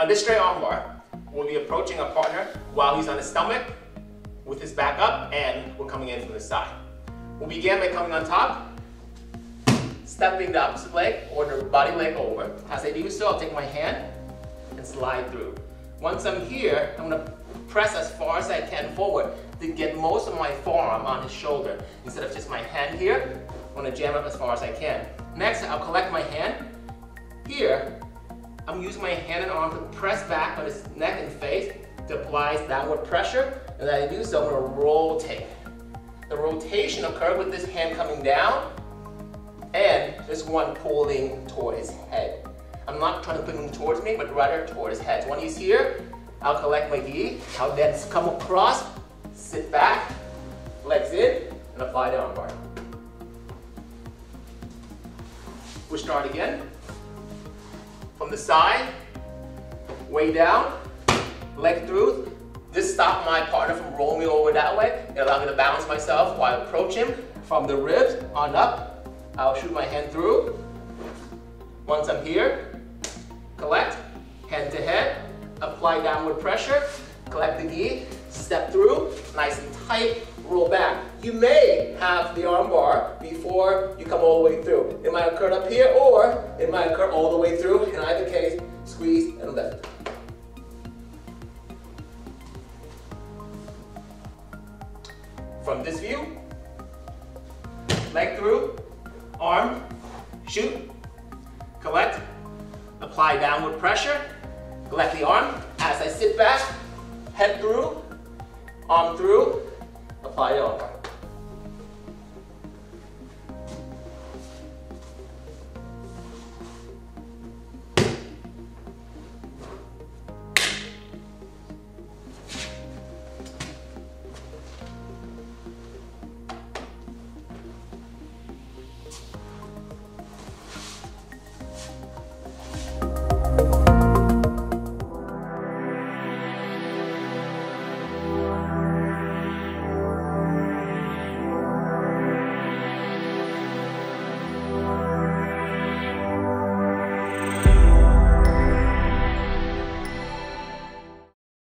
On this straight arm bar, we'll be approaching our partner while he's on his stomach with his back up and we're coming in from the side. We'll begin by coming on top, stepping the opposite leg or the body leg over. As I do so, I'll take my hand and slide through. Once I'm here, I'm gonna press as far as I can forward to get most of my forearm on his shoulder. Instead of just my hand here, I'm gonna jam up as far as I can. Next, I'll collect my hand. Here, I'm using my hand and arm to press back on his neck and face to apply downward pressure. And as I do so, I'm gonna rotate. The rotation occurs with this hand coming down and this one pulling toward his head. I'm not trying to put him towards me, but rather toward his head. So when he's here, I'll collect my gi. I'll then come across, sit back, legs in, and apply the armbar. We'll start again. From the side, way down, leg through. This stopped my partner from rolling me over that way. It allowed me to balance myself while I approach him from the ribs on up. I'll shoot my hand through. Once I'm here, collect, head to head, apply downward pressure, collect the gi, step through, nice and tight, roll back. You may have the arm bar before you come all the way through. It might occur up here or it might occur all the way through. From this view, leg through, arm, shoot, collect, apply downward pressure, collect the arm. As I sit back, head through, arm through, apply arm.